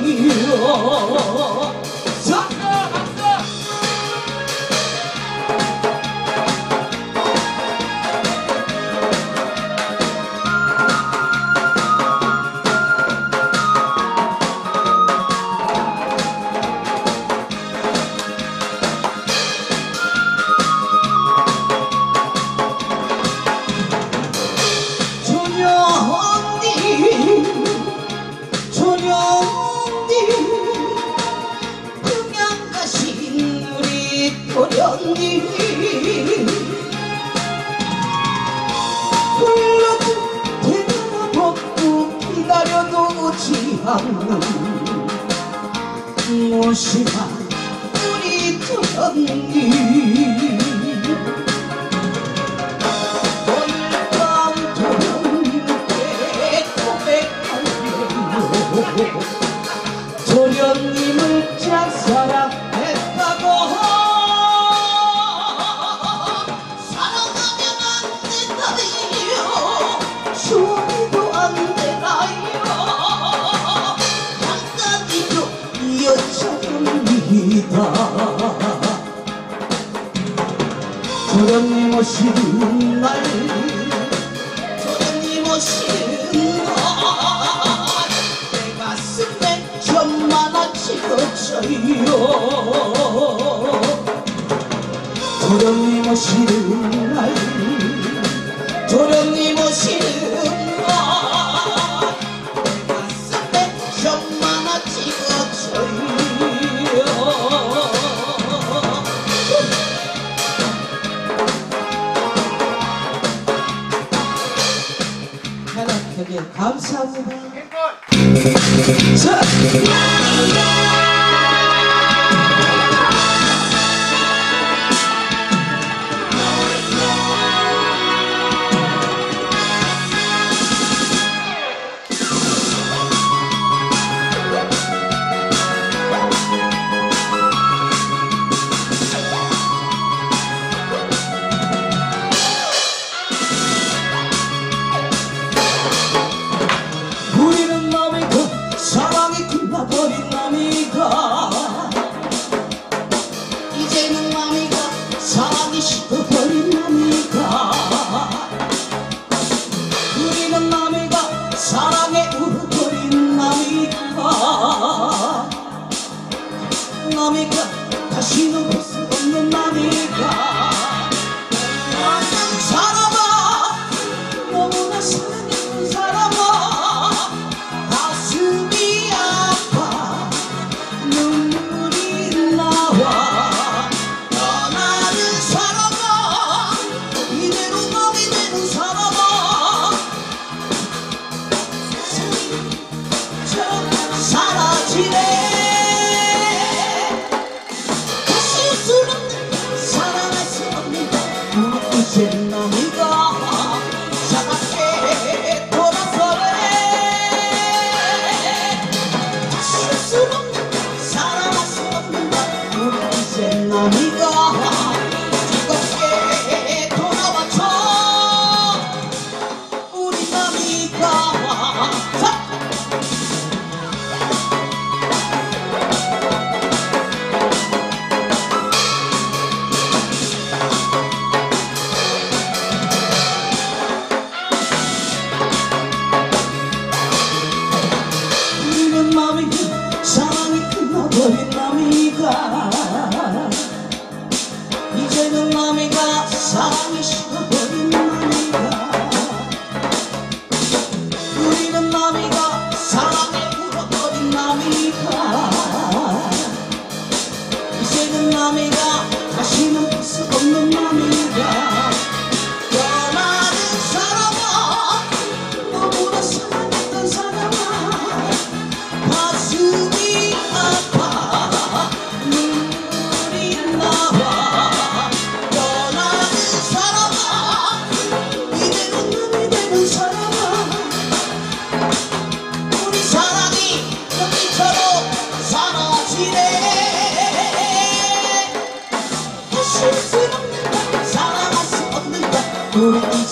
언니 무엇이나 우리 터니? 조련님 오시는 날. 조련님 오시는 날내 가슴에 천만아 찍어져요. 조련님 오시는 날. 조련님 오시는 감사합니다. 자,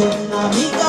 Imagina me